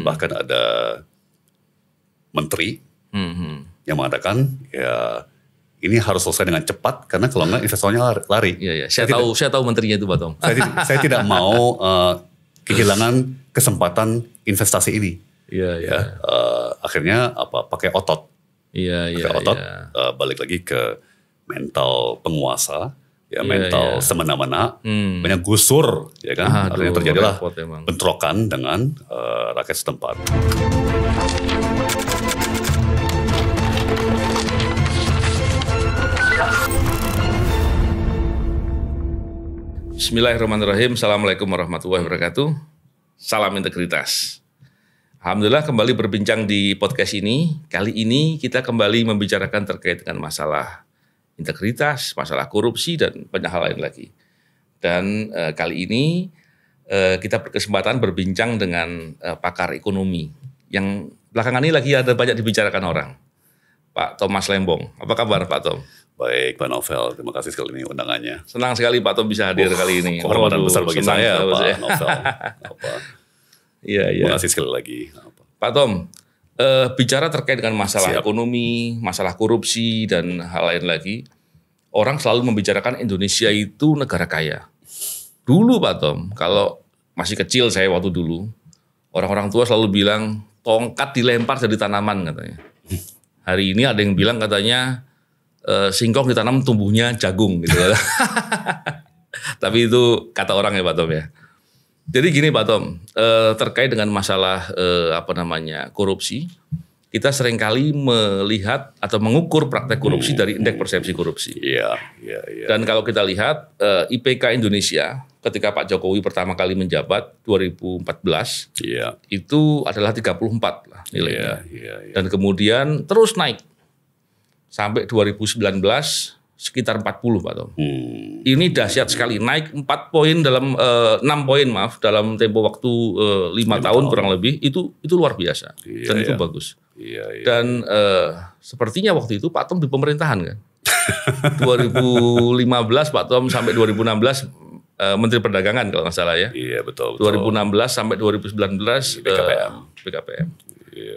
bahkan ada menteri Hmm, hmm. yang mengatakan ya ini harus selesai dengan cepat karena kalau enggak investornya lari. Iya, iya. Saya Saya tahu, saya tahu menterinya itu, Pak Tom. Saya, saya tidak mau eh, kehilangan kesempatan investasi ini. Iya, iya. Ya, eh, akhirnya apa? Pakai otot, Iya, iya, pakai otot. iya. eh, balik lagi ke mental penguasa, ya Iya, mental iya. semena-mena, Hmm. banyak gusur, ya kan? Aduh, akhirnya terjadilah bentrokan dengan eh, rakyat setempat. Bismillahirrahmanirrahim. Assalamualaikum warahmatullahi wabarakatuh. Salam integritas. Alhamdulillah kembali berbincang di podcast ini. Kali ini kita kembali membicarakan terkait dengan masalah integritas, masalah korupsi dan banyak hal lain lagi. Dan eh, kali ini eh, kita berkesempatan berbincang dengan eh, pakar ekonomi yang belakangan ini lagi ada banyak dibicarakan orang. Pak Thomas Lembong. Apa kabar Pak Tom? Baik, Pak Novel, terima kasih sekali ini undangannya. Senang sekali Pak Tom bisa hadir kali ini. Kehormatan besar bagi saya, Pak saya. Novel. Apa, Iya, iya. Terima kasih sekali lagi. Apa. Pak Tom, eh, bicara terkait dengan masalah Siap. ekonomi, masalah korupsi, dan hal lain lagi, orang selalu membicarakan Indonesia itu negara kaya. Dulu Pak Tom, kalau masih kecil saya waktu dulu, orang-orang tua selalu bilang, tongkat dilempar jadi tanaman katanya. Hari ini ada yang bilang katanya, eh, singkong ditanam tumbuhnya jagung gitu. Tapi itu kata orang ya Pak Tom ya. Jadi gini Pak Tom, eh, terkait dengan masalah eh, apa namanya korupsi, kita sering kali melihat atau mengukur praktek korupsi dari indeks persepsi korupsi. Iya, iya, iya. Dan kalau kita lihat eh, IPK Indonesia ketika Pak Jokowi pertama kali menjabat 2014 Iya, itu adalah 34 lah iya, nilainya. iya, iya. Dan kemudian terus naik sampai 2019 sekitar 40 Pak Tom. Hmm, Ini dahsyat sekali, naik 4 poin dalam eh, 6 poin maaf dalam tempo waktu eh, 5 tahun kurang lebih itu itu luar biasa Iya, dan itu iya. bagus. Iya, iya. Dan eh, sepertinya waktu itu Pak Tom di pemerintahan kan. 2015 Pak Tom sampai 2016 eh, Menteri Perdagangan kalau nggak salah ya. Iya, betul, betul. 2016 sampai 2019 eh, BKPM. BKPM. Iya.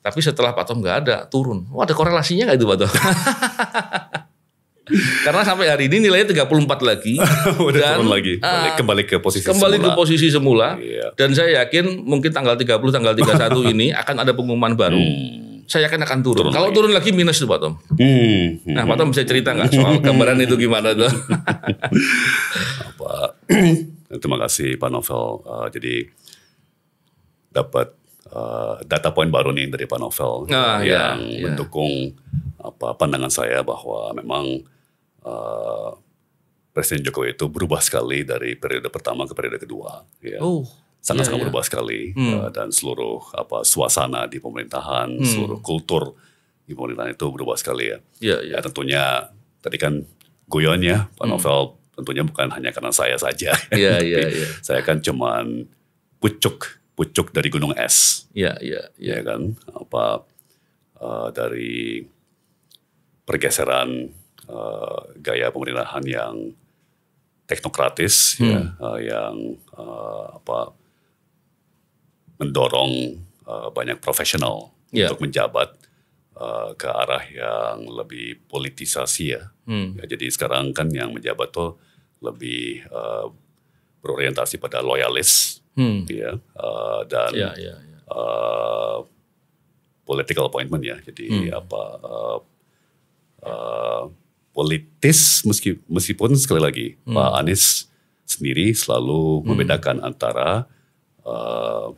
Tapi setelah Pak Tom nggak ada, turun. Wah ada korelasinya nggak itu Pak Tom? Karena sampai hari ini nilainya 34 lagi. Udah Dan, turun lagi, ah, balik, kembali ke posisi kembali ke semula. posisi semula. Iya. Dan saya yakin mungkin tanggal 30, tanggal 31 ini akan ada pengumuman baru. Hmm. Saya yakin akan turun. Turun Kalau lagi. turun lagi minus tuh Pak Tom. Hmm, hmm. Nah Pak Tom bisa cerita nggak soal gambaran itu gimana tuh? Apa? Terima kasih Pak Novel. Uh, jadi dapat uh, data poin baru nih dari Pak Novel Ah, ya, yang ya. mendukung apa pandangan saya bahwa memang uh, Presiden Jokowi itu berubah sekali dari periode pertama ke periode kedua. Ya. oh, sangat-sangat iya, iya. berubah sekali Hmm. uh, dan seluruh apa suasana di pemerintahan, seluruh kultur di pemerintahan itu berubah sekali ya. Iya, Ya iya. tentunya tadi kan guyonnya Pak Novel tentunya bukan hanya karena saya saja. Hmm. Iya, Tapi iya, iya. Saya kan cuman pucuk pucuk dari gunung es, Iya, iya, iya. ya kan? Apa uh, dari pergeseran uh, gaya pemerintahan yang teknokratis, ya, uh, yang uh, apa mendorong uh, banyak profesional Iya. untuk menjabat uh, ke arah yang lebih politisasi ya. Hmm. Ya, jadi sekarang kan yang menjabat tuh lebih uh, berorientasi pada loyalis, Hmm. ya, uh, dan Iya, iya, iya. uh, political appointment ya. Jadi Hmm. apa uh, uh, politis meski, meskipun sekali lagi Hmm. Pak Anies sendiri selalu membedakan antara uh,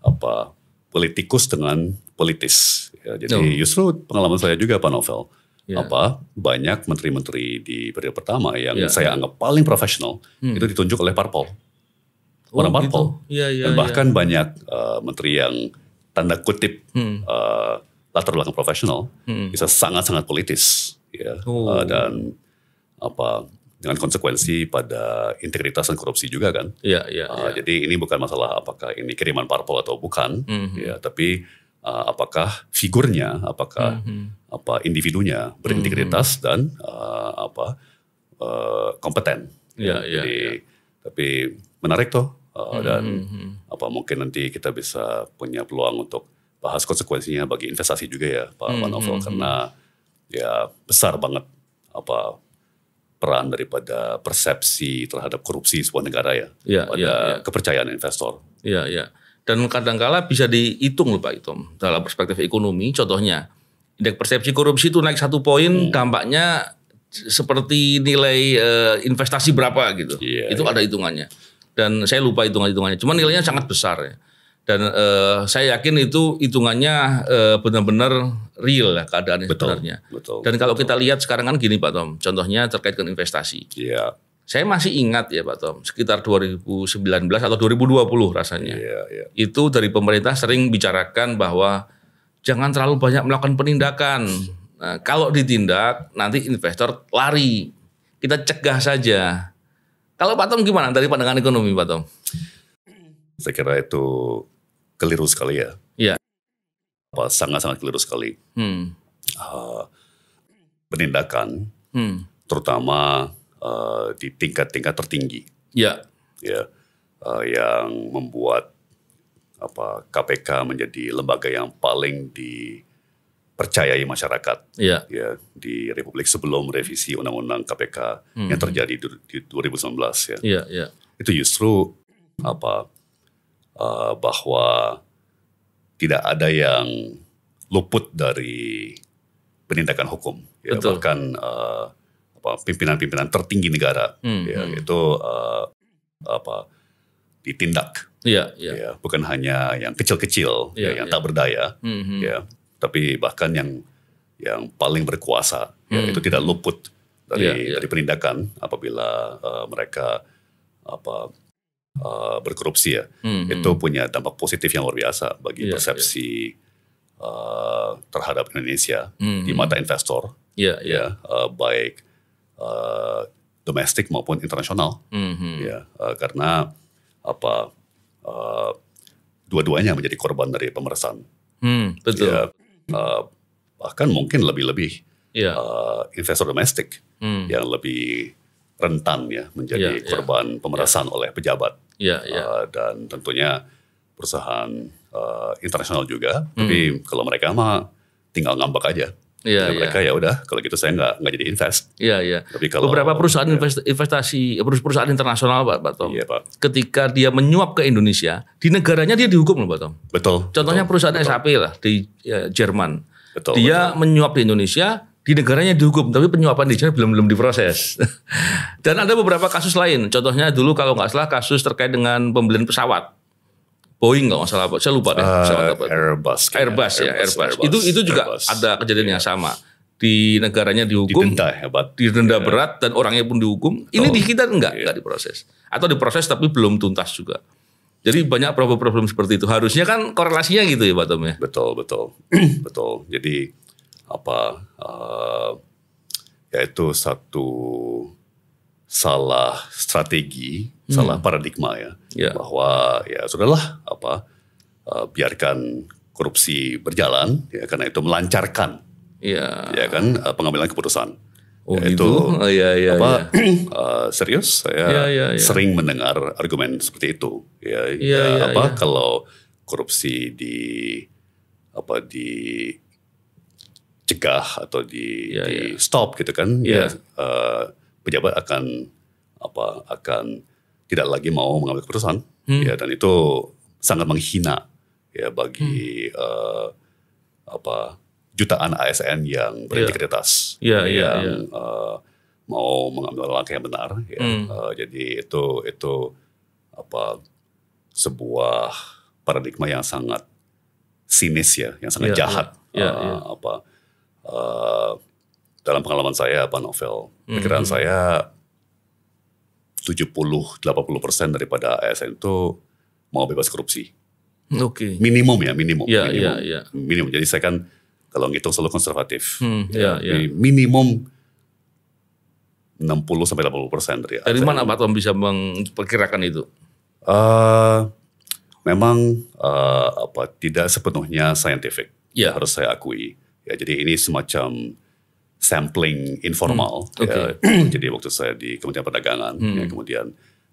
apa politikus dengan politis. Ya, jadi Oh. justru pengalaman saya juga Pak Novel. Ya. Apa banyak menteri-menteri di periode pertama yang Ya, saya anggap paling profesional Hmm. itu ditunjuk oleh parpol Oh, orang parpol. gitu. Iya, iya, dan bahkan banyak uh, menteri yang tanda kutip Hmm. uh, latar belakang profesional Hmm. bisa sangat-sangat politis ya Oh. Uh, dan apa dengan konsekuensi pada integritas dan korupsi juga kan Iya, iya, Uh, iya. jadi ini bukan masalah apakah ini kiriman parpol atau bukan Mhm. ya tapi uh, apakah figurnya apakah Mhm. apa individunya berintegritas dan uh, apa uh, kompeten Iya, iya, jadi tapi menarik tuh Uh, dan apa mungkin nanti kita bisa punya peluang untuk bahas konsekuensinya bagi investasi juga ya Pak Manovel karena ya besar banget apa peran daripada persepsi terhadap korupsi sebuah negara ya Iya, pada iya, iya. kepercayaan investor. Iya, iya. Dan kadangkala bisa dihitung loh Pak Itom dalam perspektif ekonomi. Contohnya, indeks persepsi korupsi itu naik satu poin, dampaknya seperti nilai eh, investasi berapa gitu. Iya, itu ada hitungannya. Dan saya lupa hitungan-hitungannya. Cuman nilainya sangat besar ya. Dan eh, saya yakin itu hitungannya eh, benar-benar real lah keadaannya Betul, sebenarnya. betul, Dan kalau kita lihat sekarang kan gini Pak Tom, contohnya terkait dengan investasi. Iya, Saya masih ingat ya Pak Tom, sekitar 2019 atau 2020 rasanya iya, iya. itu dari pemerintah sering bicarakan bahwa jangan terlalu banyak melakukan penindakan. Nah, kalau ditindak nanti investor lari. Kita cegah saja. Kalau Pak Tom gimana dari pandangan ekonomi Pak Tom? Saya kira itu keliru sekali ya. Iya. Apa sangat-sangat keliru sekali. Hmm. Uh, penindakan Hmm. terutama uh, di tingkat-tingkat tertinggi Ya. ya uh, yang membuat apa KPK menjadi lembaga yang paling dipercayai masyarakat Ya. ya di Republik sebelum revisi Undang-Undang KPK yang terjadi di, di 2019 ya Iya, iya. itu justru apa uh, bahwa tidak ada yang luput dari penindakan hukum ya Betul. bahkan uh, apa pimpinan-pimpinan tertinggi negara Hmm, ya hmm. itu uh, apa ditindak Iya, iya. ya bukan hanya yang kecil-kecil Iya, ya, yang iya. tak berdaya Hmm, hmm. ya tapi bahkan yang yang paling berkuasa ya, Hmm. itu tidak luput dari Iya, iya. dari penindakan apabila uh, mereka apa uh, berkorupsi ya Hmm, hmm. itu punya dampak positif yang luar biasa bagi Iya, persepsi uh, terhadap Indonesia Hmm, di hmm. mata investor Iya, iya. ya uh, baik uh, domestik maupun internasional Hmm, hmm. ya uh, karena apa uh, dua-duanya menjadi korban dari pemerasan Hmm, betul. ya uh, bahkan mungkin lebih-lebih Iya. uh, investor domestik Hmm. yang lebih rentan ya menjadi Iya, iya. korban pemerasan oleh pejabat Iya, iya. Uh, dan tentunya perusahaan uh, internasional juga Hmm. tapi kalau mereka mah tinggal ngambek aja Iya, Jadi iya. mereka ya udah kalau gitu saya nggak nggak jadi invest Iya, iya. tapi kalau Beberapa perusahaan invest- investasi, perusahaan internasional Pak, Pak Tom. iya pak ketika dia menyuap ke Indonesia, di negaranya dia dihukum loh, Pak Tom. betul Contohnya betul, perusahaan betul, SAP lah di ya, Jerman. betul dia menyuap di Indonesia, di negaranya dihukum, tapi penyuapan di sana belum belum diproses. Dan ada beberapa kasus lain. Contohnya dulu kalau nggak salah kasus terkait dengan pembelian pesawat. Boeing nggak masalah, Pak. Saya lupa deh. Uh, pesawat apa. Airbus kayaknya. Airbus ya, Airbus. Itu itu juga Airbus. ada kejadian yang sama. Di negaranya dihukum, didenda hebat didenda berat dan orangnya pun dihukum. Ini di kita enggak, Iya. enggak diproses. Atau diproses tapi belum tuntas juga. Jadi banyak problem-problem seperti itu. Harusnya kan korelasinya gitu ya Pak Tom ya. betul betul betul jadi apa uh, yaitu satu salah strategi salah paradigma ya Ya. bahwa ya sudahlah apa uh, biarkan korupsi berjalan ya karena itu melancarkan Iya. ya kan uh, pengambilan keputusan Oh Ya, gitu. itu Oh iya iya. apa iya. uh, serius saya Iya, iya, iya. sering mendengar argumen seperti itu ya, Iya, ya, iya, apa iya. kalau korupsi di apa di cegah atau di, Iya, di iya. stop gitu kan Iya. ya uh, pejabat akan apa akan tidak lagi mau mengambil keputusan Hmm. ya dan itu sangat menghina ya bagi Hmm. uh, apa jutaan ASN yang berintegritas Iya, iya, yang uh, mau mengambil langkah yang benar ya. Hmm. Uh, jadi itu itu apa sebuah paradigma yang sangat sinis ya yang sangat Iya, jahat iya, iya, Uh, iya. apa uh, dalam pengalaman saya apa novel pikiran Hmm. saya 70-80% daripada ASN itu mau bebas korupsi Oke. minimum ya minimum Iya, minimum, iya, iya. minimum jadi saya kan kalau ngitung selalu konservatif Hmm, ya, iya. jadi minimum 60 sampai 80 persen dari Dari mana Pak Tom bisa memperkirakan itu? Eh, memang eh, apa tidak sepenuhnya scientific Iya. harus saya akui ya jadi ini semacam sampling informal Hmm, ya. jadi waktu saya di Kementerian Perdagangan ya, kemudian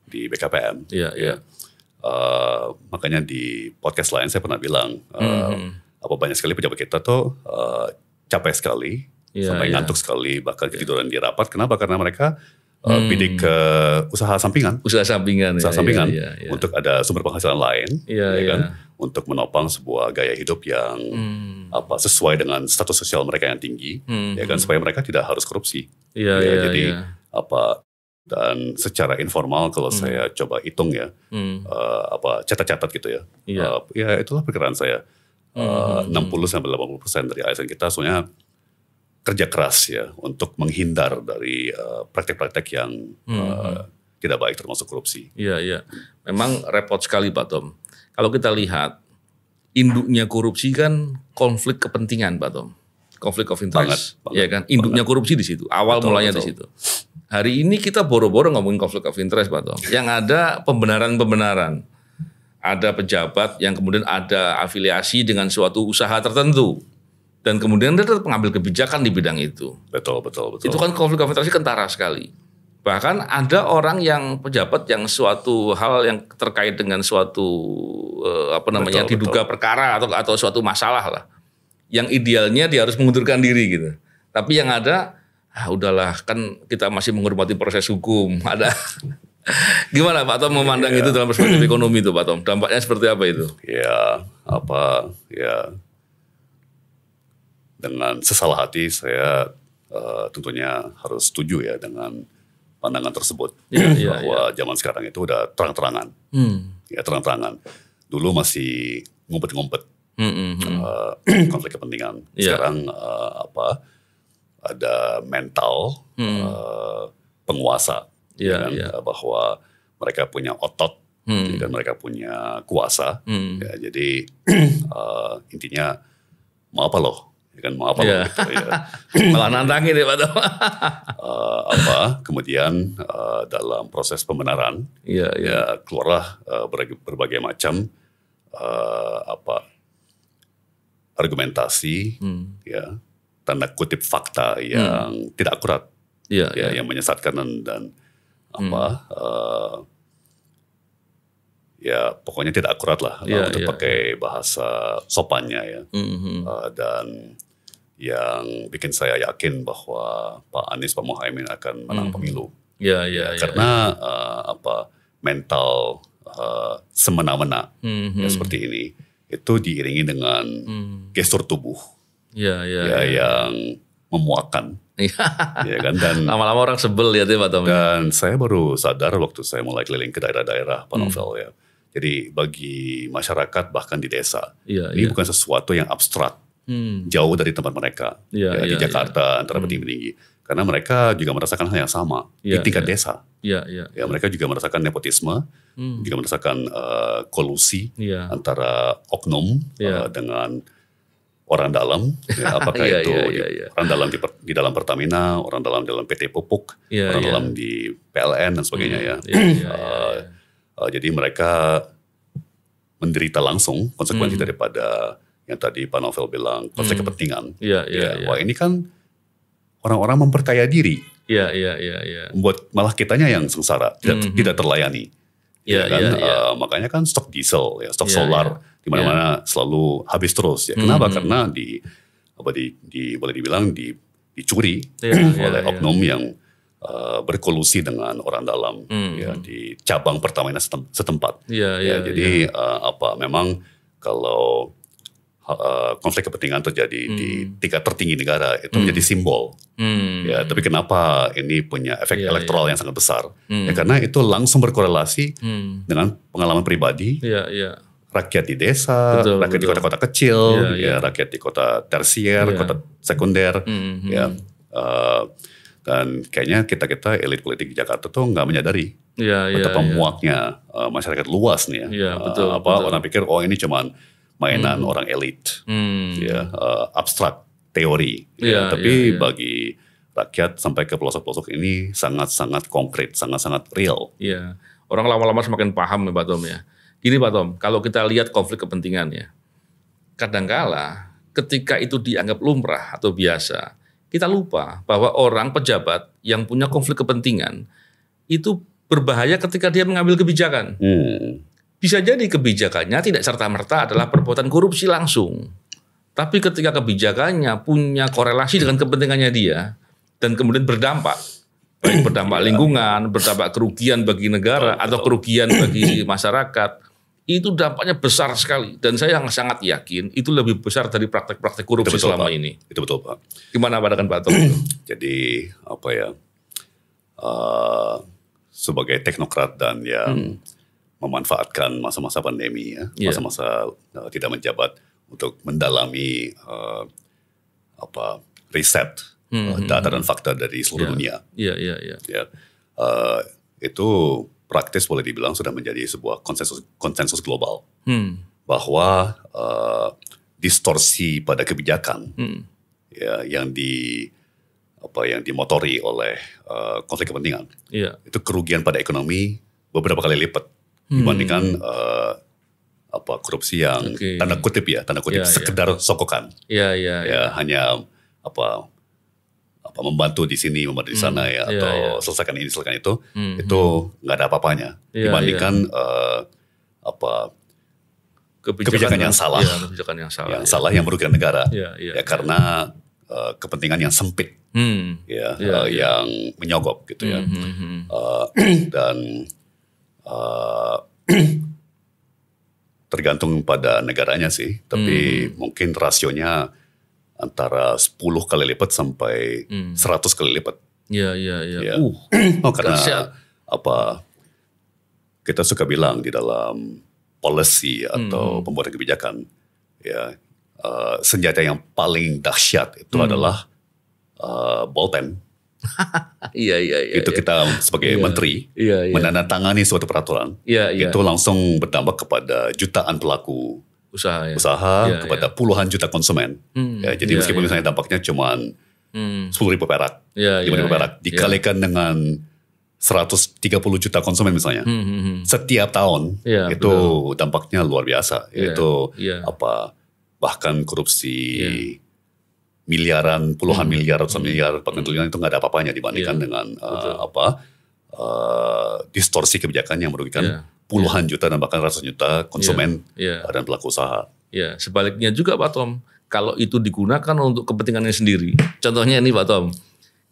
di BKPM Iya, iya. uh, makanya di podcast lain saya pernah bilang uh, apa banyak sekali pejabat kita tuh uh, capek sekali Iya, sampai iya. ngantuk sekali bahkan ketiduran di rapat. Kenapa? Karena mereka uh, bidik ke usaha sampingan, Usaha sampingan. usaha ya, sampingan ya, ya, ya. untuk ada sumber penghasilan lain, Iya, ya iya. kan? Untuk menopang sebuah gaya hidup yang Hmm. apa sesuai dengan status sosial mereka yang tinggi, ya kan supaya mereka tidak harus korupsi. Iya, Ya, iya, jadi iya. apa dan secara informal kalau saya coba hitung ya Hmm. eh, apa catat-catat gitu ya. Iya. Eh, ya itulah perkiraan saya. Eh, 60 sampai 80 persen dari ASN kita sebenarnya kerja keras ya untuk menghindar dari praktek-praktek yang eh, tidak baik termasuk korupsi. Iya, iya. Memang repot sekali Pak Tom. Kalau kita lihat induknya korupsi kan konflik kepentingan Pak Tom. Konflik of interest. Banget, banget, Iya kan? Induknya korupsi di situ. Awal Betul, mulanya di betul. situ. Hari ini kita boro-boro ngomongin konflik of interest Pak Tom. Yang ada pembenaran-pembenaran. Ada pejabat yang kemudian ada afiliasi dengan suatu usaha tertentu. Dan kemudian dia tetap mengambil kebijakan di bidang itu. Betul betul betul. Itu kan konflik of interest kentara sekali. Bahkan ada orang yang pejabat yang suatu hal yang terkait dengan suatu eh, apa namanya Betul, diduga perkara atau atau suatu masalah lah. Yang idealnya dia harus mengundurkan diri gitu. Tapi yang ada ah udahlah kan kita masih menghormati proses hukum. Ada Gimana Pak Tom memandang Iya. itu dalam perspektif ekonomi itu Pak Tom? Dampaknya seperti apa itu? ya apa ya dengan sesalah hati saya eh, tentunya harus setuju ya dengan pandangan tersebut Iya, iya, bahwa zaman sekarang itu udah terang-terangan Hmm. ya terang-terangan dulu masih ngumpet-ngumpet Hmm, hmm, hmm. eh, konflik kepentingan Iya. sekarang eh, apa ada mental eh, penguasa Iya, ya kan? iya. Eh, bahwa mereka punya otot Hmm. dan mereka punya kuasa Hmm. Ya, jadi eh, intinya mau apa loh? Ya kan mau apa Iya. loh? Gitu, ya. Malah nantangin ya Pak. Eh, apa? Kemudian eh, dalam proses pembenaran Iya, iya. ya keluarlah eh, berbagai, berbagai macam eh, apa argumentasi Hmm. ya tanda kutip fakta yang tidak akurat Iya, ya iya. yang menyesatkan dan, dan apa eh, ya pokoknya tidak akurat lah Iya, untuk iya, pakai bahasa sopannya ya Hmm, hmm. Uh, dan yang bikin saya yakin bahwa Pak Anies Pak Muhaimin akan menang pemilu Iya, iya, iya. karena uh, apa mental uh, semena-mena Hmm, ya, seperti ini itu diiringi dengan Hmm. gestur tubuh Iya, iya. ya yang memuakan ya kan dan Lama-lama orang sebel ya Pak Tom. dan saya baru sadar waktu saya mulai keliling ke daerah-daerah Hmm. Pak Novel ya jadi bagi masyarakat bahkan di desa Iya, ini iya. bukan sesuatu yang abstrak Hmm. jauh dari tempat mereka Iya, ya, di iya, Jakarta antara petinggi-petinggi karena mereka juga merasakan hal yang sama Iya, di tingkat iya. desa Iya, iya. ya mereka juga merasakan nepotisme Hmm. juga merasakan eh, kolusi Iya. antara oknum Iya. eh, dengan orang dalam ya, apakah Iya, itu di- iya, iya. orang dalam di, per- di dalam Pertamina orang dalam dalam PT Pupuk Iya, orang iya. dalam di PLN dan sebagainya ya Iya, iya, iya, Eh, iya. eh, jadi mereka menderita langsung konsekuensi Hmm. daripada yang tadi Pak Novel bilang konflik kepentingan Iya, iya, Ya, iya. Wah ini kan orang-orang memperkaya diri, Iya, iya, iya, iya. membuat malah kitanya yang sengsara, tidak tidak terlayani. Hmm. Iya, Ya kan? iya, iya. Eh, makanya kan stok diesel, ya stok Iya, solar iya. di mana-mana selalu habis terus. Ya Hmm, kenapa? Karena di apa di, di boleh dibilang di dicuri iya, oleh iya. oknum yang eh, berkolusi dengan orang dalam ya di cabang Pertamina setem- setempat. Iya, iya. Ya, jadi eh, apa memang kalau eh, konflik kepentingan terjadi di tingkat tertinggi negara itu menjadi simbol. Hmm. Ya, tapi kenapa ini punya efek Iya, elektoral yang sangat besar? Ya karena itu langsung berkorelasi Hmm. dengan pengalaman pribadi Iya, iya. rakyat di desa, Betul, rakyat di betul. kota-kota kecil, Iya, ya rakyat di kota tersier, Iya. kota sekunder, Hmm, hmm. ya. Eh, dan kayaknya kita kita elit politik di Jakarta tuh nggak menyadari Iya, iya. betapa iya. muaknya eh, masyarakat luas nih ya. Iya, Eh, betul, apa betul. orang pikir oh ini cuman mainan orang elit, Hmm. ya eh, abstrak teori. Iya, ya. Tapi iya, iya. bagi rakyat sampai ke pelosok-pelosok ini sangat-sangat konkret, sangat-sangat real. Iya. Orang lama-lama semakin paham ya Pak Tom ya. Gini Pak Tom, kalau kita lihat konflik kepentingan ya, kadangkala ketika itu dianggap lumrah atau biasa, kita lupa bahwa orang pejabat yang punya konflik kepentingan itu berbahaya ketika dia mengambil kebijakan. Hmm. Bisa jadi kebijakannya tidak serta-merta adalah perbuatan korupsi langsung. Tapi ketika kebijakannya punya korelasi dengan kepentingannya dia dan kemudian berdampak, baik berdampak lingkungan, berdampak kerugian bagi negara atau kerugian bagi masyarakat, itu dampaknya besar sekali. Dan saya yang sangat yakin itu lebih besar dari praktek-praktek korupsi Itu betul, selama Pak. ini. Itu betul Pak. Gimana pandangan Pak Tom? Jadi apa ya eh, sebagai teknokrat dan yang memanfaatkan masa-masa pandemi ya, Iya. masa-masa eh, tidak menjabat untuk mendalami eh, apa riset eh, data dan fakta dari seluruh dunia. Iya, iya, iya. Ya, Eh, itu praktis boleh dibilang sudah menjadi sebuah konsensus konsensus global Hmm. bahwa eh, distorsi pada kebijakan Hmm. ya yang di apa yang dimotori oleh eh, konflik kepentingan Iya. itu kerugian pada ekonomi beberapa kali lipat dibandingkan eh, apa korupsi yang Oke. tanda kutip ya tanda kutip Ya, ya. sekedar sokokan Iya, iya, iya. ya hanya apa apa membantu di sini membantu di sana ya Iya, atau iya. selesaikan ini selesaikan itu Hmm, itu nggak ada apa-apanya Iya, dibandingkan eh, apa Kebijakan, kebijakan yang salah. Iya, kebijakan yang salah. yang iya. salah yang merugikan negara Iya, iya. ya karena eh, kepentingan yang sempit Hmm. ya Iya, eh, yang menyogok gitu ya Hmm, hmm, hmm. Eh, dan eh, tergantung pada negaranya sih tapi Hmm. mungkin rasionya antara 10 kali lipat sampai 100 kali lipat Iya, iya, iya. Ya. Uh, oh karena Dahsyat. apa kita suka bilang di dalam policy Hmm, atau pembuatan kebijakan ya eh, senjata yang paling dahsyat itu Hmm. adalah bolpen iya, iya, iya. itu kita sebagai menteri Iya, iya. menandatangani suatu peraturan Iya, iya. itu langsung berdampak kepada jutaan pelaku Usaha ya. usaha Iya, kepada puluhan juta konsumen Hmm, ya jadi iya, meskipun iya. misalnya dampaknya cuma Hmm. sepuluh ribu perak Iya, iya, ribu iya. perak dikalikan dengan 130 juta konsumen misalnya Hmm, hmm, hmm. setiap tahun Iya, itu dampaknya luar biasa Iya, itu iya. apa bahkan korupsi miliaran puluhan miliar ratusan miliar bahkan triliunan itu nggak ada apa-apanya dibandingkan Hmm. Iya, dengan uh, apa uh, distorsi kebijakan yang merugikan Iya, puluhan juta dan bahkan ratusan juta konsumen Iya. uh, dan pelaku usaha Ya, sebaliknya juga Pak Tom. Kalau itu digunakan untuk kepentingannya sendiri. Contohnya ini Pak Tom.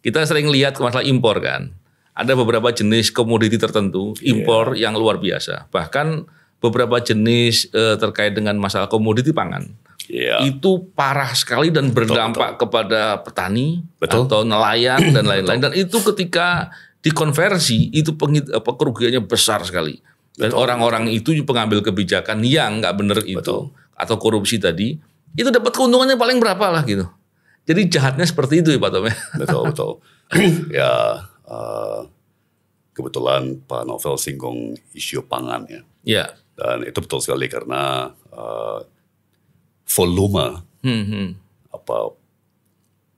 Kita sering lihat masalah impor kan. Ada beberapa jenis komoditi tertentu impor yang luar biasa. Bahkan beberapa jenis eh, terkait dengan masalah komoditi pangan. Iya. Itu parah sekali dan berdampak kepada petani Betul. atau nelayan dan lain-lain. Dan itu ketika dikonversi itu pengit- apa, kerugiannya besar sekali. Dan orang-orang itu pengambil kebijakan yang nggak benar itu atau korupsi tadi itu dapat keuntungannya paling berapa lah gitu. Jadi jahatnya seperti itu ya Pak Tom ya. betul betul ya uh, kebetulan Pak Novel singgung isu pangan ya Ya. dan itu betul sekali karena uh, volume Hmm, hmm. apa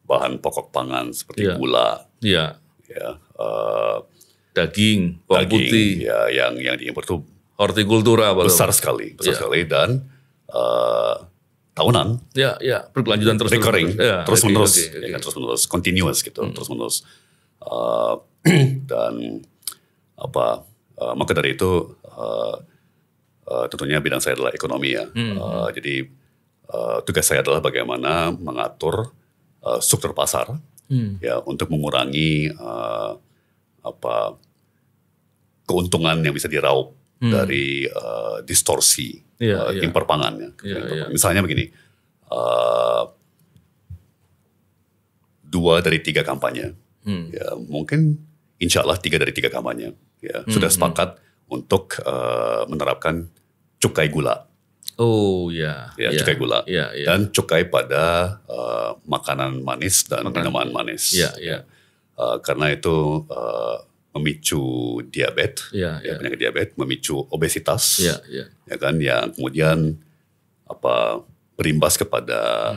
bahan pokok pangan seperti Iya. gula Ya. ya uh, Daging, bawang daging putih, ya yang yang diimpor itu hortikultura besar sekali besar Iya. sekali dan uh, tahunan Ya, ya, berkelanjutan terus recurring terus oke, menerus oke, oke. ya kan, terus menerus continuous gitu Hmm. terus menerus Uh, dan apa uh, maka dari itu uh, uh, tentunya bidang saya adalah ekonomi ya Hmm, Uh, jadi uh, tugas saya adalah bagaimana mengatur uh, struktur pasar Hmm. ya untuk mengurangi uh, apa keuntungan yang bisa diraup dari uh, distorsi Hmm. Iya, uh, iya. impor pangan ya. Iya, iya. Misalnya begini, uh, dua dari tiga kampanye, Hmm. ya mungkin insya Allah tiga dari tiga kampanye ya Hmm, sudah sepakat untuk uh, menerapkan cukai gula, Oh ya, ya, cukai gula Ya, ya. dan cukai pada uh, makanan manis dan minuman manis. Ya, ya. Uh, karena itu uh, memicu diabetes, Ya, ya, ya. penyakit diabetes, memicu obesitas, Ya, ya. ya kan, yang kemudian apa berimbas kepada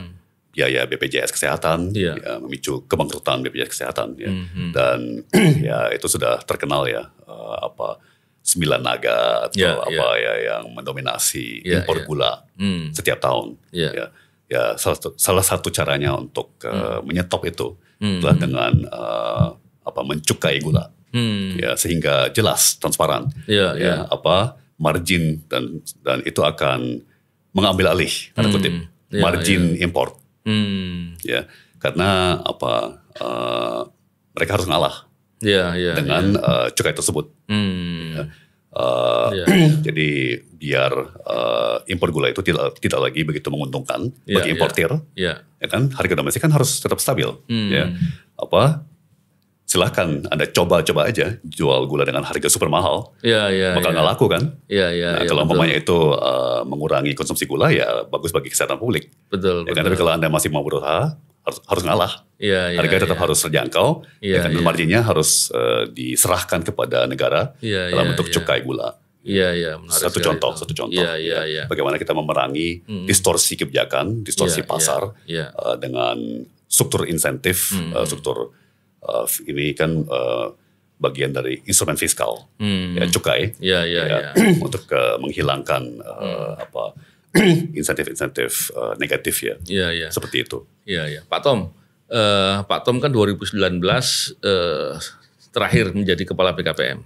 biaya BPJS kesehatan, Hmm. Iya. ya, memicu kebangkrutan BPJS kesehatan, ya. Mhm. dan ya itu sudah terkenal ya uh, apa sembilan naga atau Iya, apa ya yang mendominasi Iya, impor iya. gula Hmm. setiap tahun. Iya. Ya, ya salah satu, salah satu caranya untuk uh, menyetop itu Hmm. adalah dengan uh, apa mencukai gula, Hmm. ya sehingga jelas transparan. Ya, ya ya. apa margin dan dan itu akan mengambil alih tanda Hmm, kutip ya, margin import Hmm. ya karena apa eh, mereka harus ngalah Ya, ya. dengan eh, cukai tersebut Hmm. Eh, Ya. jadi biar eh, impor gula itu tidak tidak lagi begitu menguntungkan Ya, bagi ya. importir Ya. ya kan harga domestik kan harus tetap stabil Hmm. ya apa silahkan anda coba-coba aja jual gula dengan harga super mahal Ya, ya. bakal ya. nggak laku kan Ya, ya. nah, ya, kalau umpamanya itu uh, mengurangi konsumsi gula ya bagus bagi kesehatan publik Betul, ya kan betul. tapi kalau anda masih mau berusaha harus harus ngalah Ya, ya, harga tetap ya. harus terjangkau ya dan iya. marginnya harus uh, diserahkan kepada negara Iya, dalam iya, bentuk iya. cukai gula Iya, iya. satu contoh itu. satu contoh Iya, iya, iya. bagaimana kita memerangi distorsi kebijakan distorsi Iya, pasar Iya. uh, dengan struktur insentif Hmm. uh, struktur uh, ini kan uh, bagian dari instrumen fiskal Hmm. ya cukai iya, ya, iya. Hmm. untuk uh, menghilangkan uh, apa insentif-insentif uh, negatif ya Iya, iya. seperti itu Iya, iya. Pak Tom, eh, Pak Tom kan 2019 eh, terakhir menjadi kepala BKPM.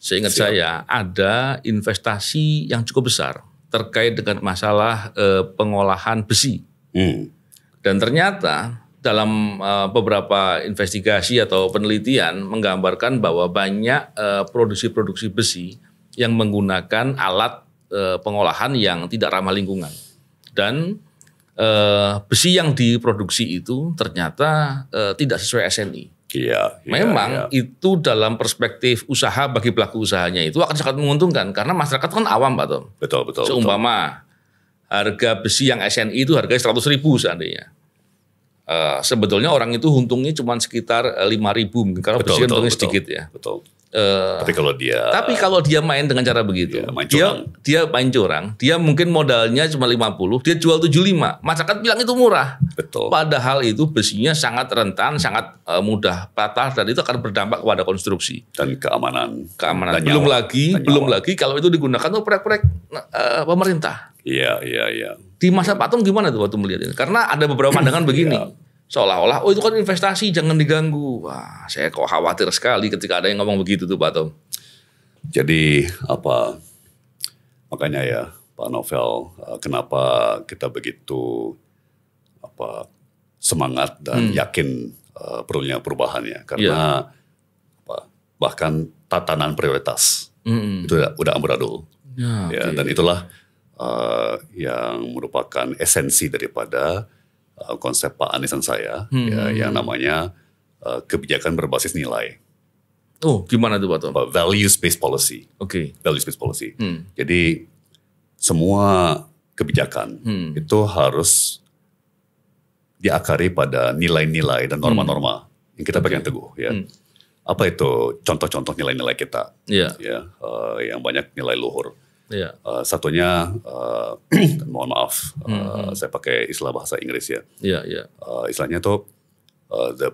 Seingat Siap. saya ada investasi yang cukup besar terkait dengan masalah eh, pengolahan besi. Hmm. Dan ternyata dalam eh, beberapa investigasi atau penelitian menggambarkan bahwa banyak eh, produksi-produksi besi yang menggunakan alat eh, pengolahan yang tidak ramah lingkungan. Dan eh, besi yang diproduksi itu ternyata eh, tidak sesuai SNI. Iya, iya, Memang iya. itu dalam perspektif usaha bagi pelaku usahanya itu akan sangat menguntungkan karena masyarakat kan awam Pak Tom. betul betul. betul. Seumpama harga besi yang SNI itu harganya 100 ribu seandainya. Eh, sebetulnya orang itu untungnya cuma sekitar 5 ribu mungkin karena Betul, besi betul, untungnya betul. sedikit ya. Betul. Eh, Tapi kalau dia tapi kalau dia main dengan cara begitu, Iya, main dia curang. dia main curang, dia mungkin modalnya cuma 50, dia jual 75. Masyarakat bilang itu murah. betul. Padahal itu besinya sangat rentan, sangat eh, mudah patah dan itu akan berdampak kepada konstruksi dan keamanan keamanan. dan belum nyawa. lagi, Dan belum nyawa. lagi kalau itu digunakan untuk proyek-proyek eh, pemerintah. Iya iya iya. Di masa Tom gimana tuh waktu melihat ini? Karena ada beberapa pandangan begini. Seolah-olah, oh itu kan investasi, jangan diganggu. Wah, saya kok khawatir sekali ketika ada yang ngomong begitu tuh Pak Tom. Jadi apa makanya ya Pak Novel eh, kenapa kita begitu apa semangat dan yakin eh, perlunya perubahannya karena apa, bahkan tatanan prioritas Mm-mm. itu udah, udah amburadul Ya, ya oke. dan itulah eh, yang merupakan esensi daripada eh, konsep Pak Anies dan saya ya, yang namanya eh, kebijakan berbasis nilai Oh, gimana tuh Pak Tom? values based policy Oke. values based policy Hmm. jadi semua kebijakan Hmm. itu harus diakari pada nilai-nilai dan norma-norma yang kita pegang teguh ya. Hmm. Apa itu contoh-contoh nilai-nilai kita Iya, ya eh, yang banyak nilai luhur. Iya. Eh, satunya dan mohon maaf eh, saya pakai istilah bahasa Inggris ya. Iya, iya. Eh, istilahnya itu eh, the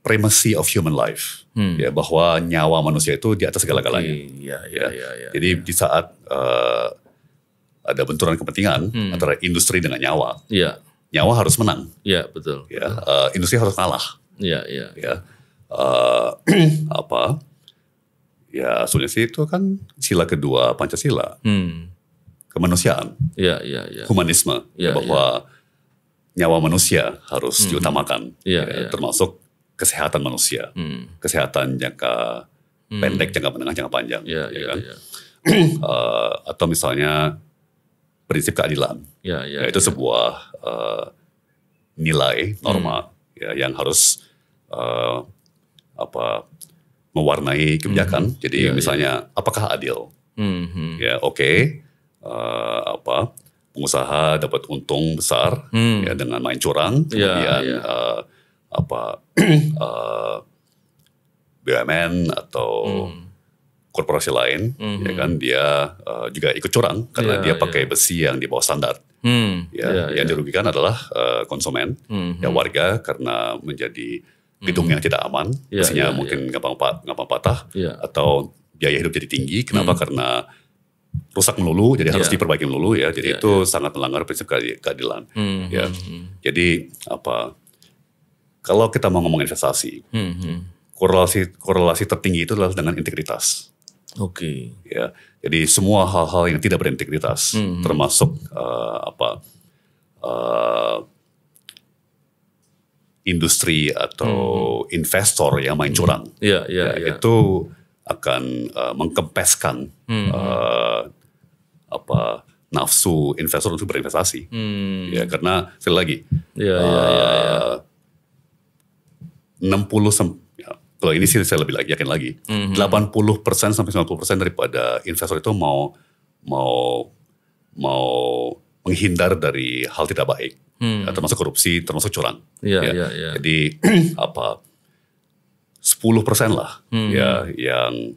primacy of human life Hmm. ya bahwa nyawa manusia itu di atas segala-galanya. Iya, iya, iya, iya. Jadi di saat eh, ada benturan kepentingan Hmm. antara industri dengan nyawa, Iya, nyawa harus menang. iya, betul. Ya, Eh, industri harus kalah. Iya, iya. Ya, Eh, apa? Ya, sih itu kan sila kedua Pancasila, Hmm. kemanusiaan, Iya, iya, iya. humanisme, Ya, ya, bahwa nyawa manusia harus diutamakan, Iya, ya, iya. termasuk kesehatan manusia, Hmm. kesehatan jangka pendek, jangka menengah, jangka panjang, Iya, ya iya, kan? iya. Eh, atau misalnya prinsip keadilan. Iya, iya. ya, itu iya. sebuah eh, nilai norma Hmm. ya yang harus eh, apa mewarnai kebijakan. Jadi Iya, misalnya apakah adil? Hmm, hmm. Ya oke eh, apa pengusaha dapat untung besar Hmm. ya dengan main curang, Iya, kemudian iya. eh, apa eh, BUMN atau Hmm. korporasi lain Mhm. ya kan dia eh, juga ikut curang karena Iya, dia pakai besi yang di bawah standar Hmm. ya Iya, yang iya. dirugikan adalah eh, konsumen Hmm, ya warga karena menjadi gedung yang tidak aman Iya, besinya iya, mungkin gampang pa- gampang patah Iya. atau biaya hidup jadi tinggi kenapa karena rusak melulu jadi harus Iya. diperbaiki melulu ya jadi itu sangat melanggar prinsip keadi- keadilan Hmm, ya hmm, hmm. jadi apa kalau kita mau ngomong investasi Hmm, hmm. korelasi korelasi tertinggi itu adalah dengan integritas Oke. Ya, jadi semua hal-hal yang tidak berintegritas, termasuk uh, apa uh, industri atau investor yang main curang, Iya, iya, ya, iya. itu akan uh, mengkempeskan uh, apa nafsu investor untuk berinvestasi. Hmm. Ya, karena sekali lagi Iya, iya, iya. uh, 60 sem- ya, kalau ini sih saya lebih lagi yakin lagi. Mhm. 80% sampai 90% daripada investor itu mau mau mau menghindar dari hal tidak baik. Ya, termasuk korupsi, termasuk curang. Hmm. Iya, Ya. iya, iya. Jadi apa 10% lah Hmm. ya yang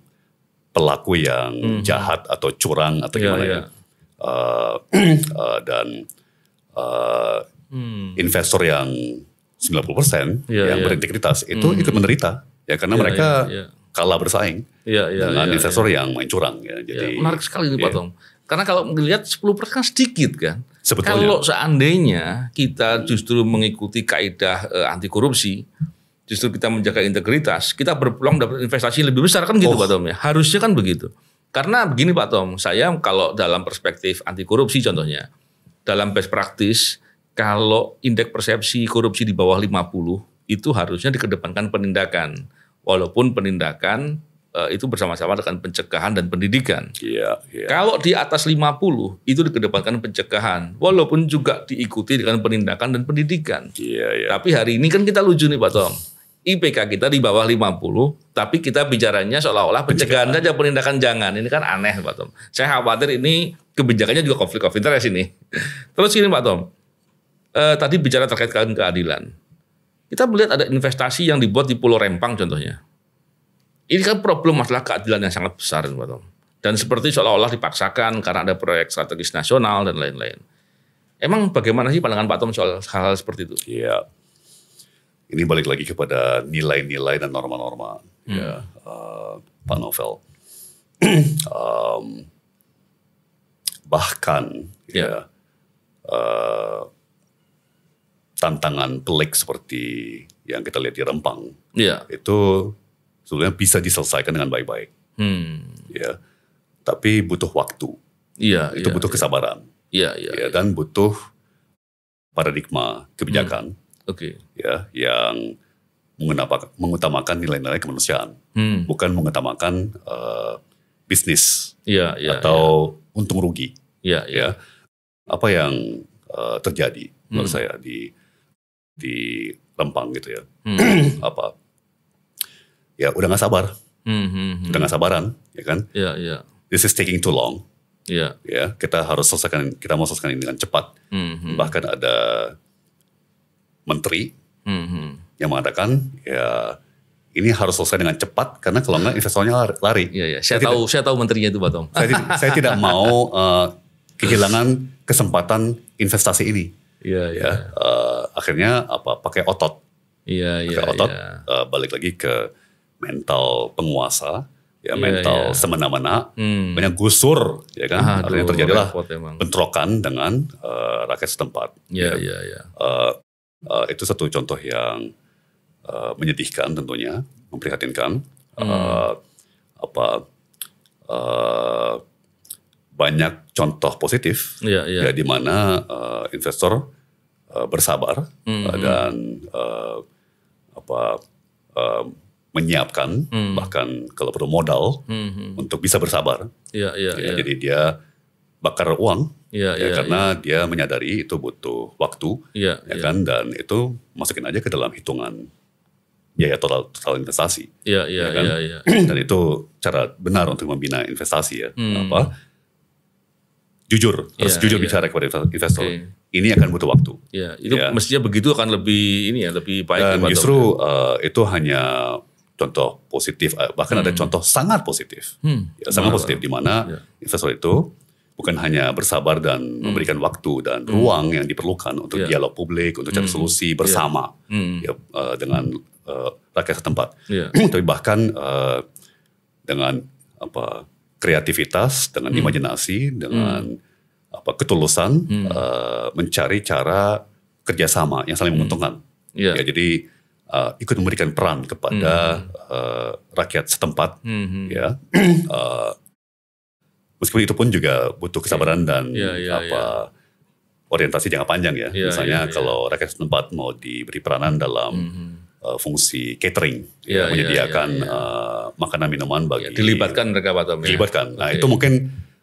pelaku yang jahat atau curang atau Iya, gimana iya. ya. Uh, uh, dan uh, investor yang 90% Hmm. Iya, yang iya. berintegritas itu ikut menderita ya karena Iya, mereka iya, iya. kalah bersaing Iya, iya, dengan iya, investor yang main curang ya. Ya, Jadi menarik sekali nih. Pak Tom. Karena kalau melihat 10% kan sedikit kan. Sebetulnya. Kalau seandainya kita justru mengikuti kaidah eh, anti korupsi, justru kita menjaga integritas, kita berpeluang dapat investasi lebih besar kan gitu Oh. Pak Tom ya. Harusnya kan begitu. Karena begini Pak Tom, saya kalau dalam perspektif anti korupsi contohnya, dalam best practice, kalau indeks persepsi korupsi di bawah 50, itu harusnya dikedepankan penindakan. Walaupun penindakan eh, itu bersama-sama dengan pencegahan dan pendidikan. Iya, iya. Kalau di atas 50 itu dikedepankan pencegahan, walaupun juga diikuti dengan penindakan dan pendidikan. Iya, iya. Tapi hari ini kan kita lucu nih Pak Tom. IPK kita di bawah 50, tapi kita bicaranya seolah-olah pencegahan saja, penindakan jangan. Ini kan aneh Pak Tom. Saya khawatir ini kebijakannya juga konflik of interest ini. Terus ini Pak Tom, eh, tadi bicara terkait keadilan. Kita melihat ada investasi yang dibuat di Pulau Rempang contohnya. Ini kan problem masalah keadilan yang sangat besar, Pak Tom. Dan seperti seolah-olah dipaksakan karena ada proyek strategis nasional dan lain-lain. Emang bagaimana sih pandangan Pak Tom soal hal-hal seperti itu? Iya. Ini balik lagi kepada nilai-nilai dan norma-norma ya eh, Pak Novel. Em, bahkan ya, eh, tantangan pelik seperti yang kita lihat di Rempang Iya. itu sebenarnya bisa diselesaikan dengan baik-baik Hmm. ya. Tapi butuh waktu, Iya, itu iya, butuh kesabaran Iya, iya. ya dan butuh paradigma kebijakan Oke. ya yang mengenapa- mengutamakan nilai-nilai kemanusiaan, Hmm. bukan mengutamakan eh, bisnis Iya, iya. atau untung rugi. Iya, iya. Ya, apa yang eh, terjadi menurut Hmm. saya di di Lempang gitu ya, Hmm. apa? Ya udah nggak sabar, Hmm, hmm, hmm. udah nggak sabaran, ya kan? Iya, iya. This is taking too long, Iya. ya. Kita harus selesaikan, kita mau selesaikan ini dengan cepat. Hmm, hmm. Bahkan ada menteri Hmm, hmm. yang mengatakan ya ini harus selesai dengan cepat karena kalau nggak investornya lari-. Iya, iya. Saya Saya tahu, saya tahu menterinya itu, Pak Tom. Saya, saya tidak mau eh, kehilangan kesempatan investasi ini. Iya, iya. Ya, Eh, akhirnya apa? Pakai otot, Iya, iya, pakai otot. iya. eh, balik lagi ke mental penguasa, ya Iya, mental iya. semena-mena, Hmm. banyak gusur, ya kan? Aduh, Akhirnya terjadilah bentrokan dengan eh, rakyat setempat. Iya, Ya. iya, iya. Eh, eh, itu satu contoh yang eh, menyedihkan tentunya, memprihatinkan. Hmm. Eh, apa eh, banyak contoh positif Iya, iya. ya di mana eh, investor eh, bersabar Hmm, eh, dan eh, apa eh, menyiapkan bahkan kalau perlu modal Hmm, hmm. untuk bisa bersabar. Iya, iya, Ya, iya. Jadi dia bakar uang Iya, ya, iya. karena dia menyadari itu butuh waktu Iya, ya iya. kan dan itu masukin aja ke dalam hitungan biaya total total investasi Iya, iya, ya kan? iya, iya. dan itu cara benar untuk membina investasi ya Hmm. apa jujur harus Iya, jujur iya. bicara kepada investor Oke. ini akan butuh waktu Iya, itu Iya. mestinya begitu akan lebih ini ya, lebih baik ya, dan justru eh, itu hanya contoh positif eh, bahkan ada contoh sangat positif Hmm. ya, sangat positif di mana Iya. investor itu bukan hanya bersabar dan memberikan waktu dan ruang yang diperlukan untuk Hmm. Iya. dialog publik untuk cari solusi bersama Hmm. ya, eh, dengan eh, rakyat setempat Iya. tapi bahkan eh, dengan apa kreativitas dengan Hmm. imajinasi dengan apa ketulusan Hmm. eh, mencari cara kerjasama yang saling menguntungkan Iya. ya jadi uh, ikut memberikan peran kepada uh, rakyat setempat Mhm. ya Uh, meskipun itu pun juga butuh kesabaran dan Iya, iya, apa orientasi jangka panjang ya Iya, misalnya iya, iya. kalau rakyat setempat mau diberi peranan dalam Mhm. uh, fungsi catering Iya, ya, iya, menyediakan iya, iya. uh, makanan minuman bagi Ya, dilibatkan mereka Pak Tom ya. dilibatkan nah Oke. itu mungkin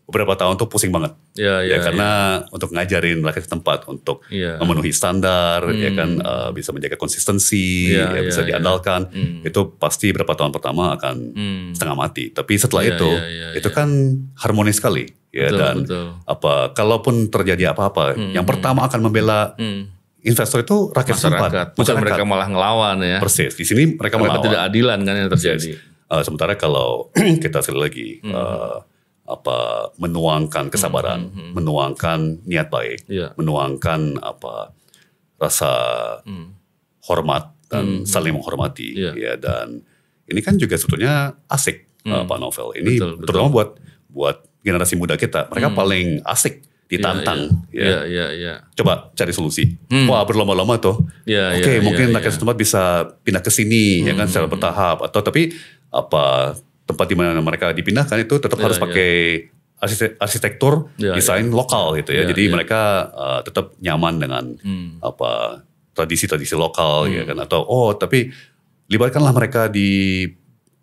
beberapa tahun tuh pusing banget Ya, ya, ya, karena untuk ngajarin rakyat setempat untuk Iya. memenuhi standar ya Hmm. kan uh, bisa menjaga konsistensi Iya, ya, iya, bisa iya. diandalkan Hmm. itu pasti beberapa tahun pertama akan Hmm. setengah mati tapi setelah Iya, itu iya, iya, itu iya. kan harmonis sekali ya Betul, dan betul. apa kalaupun terjadi apa-apa yang pertama akan membela Hmm. investor itu rakyat setempat Masyarakat. Bukan mereka malah ngelawan ya. persis di sini mereka Mereka melawan tidak adilan kan yang terjadi. Uh, sementara kalau kita sekali lagi Hmm. uh, apa menuangkan kesabaran, menuangkan niat baik, Iya. menuangkan apa rasa hormat dan saling menghormati, Hmm. Iya. ya dan ini kan juga sebetulnya asik uh, Pak Novel. Ini Hmm. Betul, betul. terutama buat buat generasi muda kita, mereka paling asik ditantang. Iya, ya. iya, iya. Coba cari solusi. Wah berlomba-lomba tuh. Iya, Oke, iya, mungkin iya, rakyat iya. setempat bisa pindah ke sini ya kan secara Hmm. bertahap atau tapi apa tempat di mana mereka dipindahkan itu tetap Iya, harus iya. pakai arsitek- arsitektur Iya, desain lokal gitu ya. Iya, Jadi iya. mereka uh, tetap nyaman dengan Hmm. apa tradisi-tradisi lokal ya kan atau oh tapi libatkanlah mereka di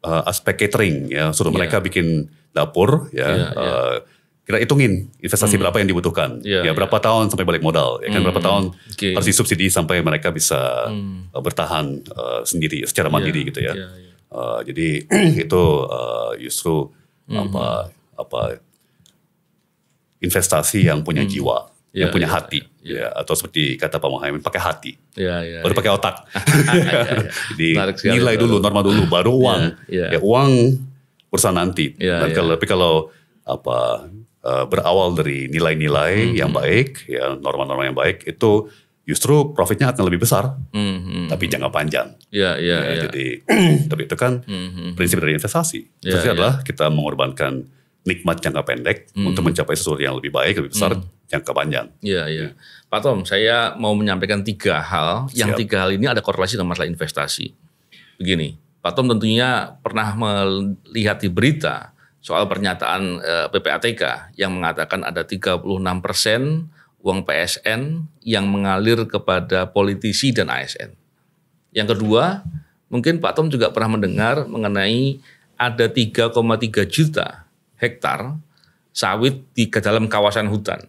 uh, aspek catering ya suruh mereka bikin dapur ya. Iya. uh, kita hitungin investasi berapa yang dibutuhkan Iya, ya iya. berapa tahun sampai balik modal ya kan berapa tahun Oke. harus disubsidi sampai mereka bisa uh, bertahan uh, sendiri secara mandiri gitu ya. Iya, iya. Uh, jadi itu uh, justru apa apa investasi yang punya jiwa, Iya, yang punya iya, hati, ya atau seperti kata Pak Muhammad pakai hati, Iya, iya. baru pakai otak. jadi Menarik sekali, nilai dulu, norma dulu, baru uang. Iya, iya. Ya uang urusan nanti. Iya, Dan iya. kalau tapi kalau apa uh, berawal dari nilai-nilai Hmm, yang baik, ya norma-norma yang baik itu justru profitnya akan lebih besar, Hmm, hmm. tapi jangka panjang. Iya, iya, Ya, iya. Jadi, tapi itu kan Hmm, hmm. prinsip dari investasi. Ya, Investasi ya. adalah kita mengorbankan nikmat jangka pendek Hmm. untuk mencapai sesuatu yang lebih baik, lebih besar jangka panjang. Iya, iya. Pak Tom, saya mau menyampaikan tiga hal. Yang Siap. tiga hal ini ada korelasi dengan masalah investasi. Begini, Pak Tom tentunya pernah melihat di berita soal pernyataan eh, PPATK yang mengatakan ada 36 persen uang PSN yang mengalir kepada politisi dan ASN. Yang kedua, mungkin Pak Tom juga pernah mendengar mengenai ada 3,3 juta hektar sawit di ke dalam kawasan hutan.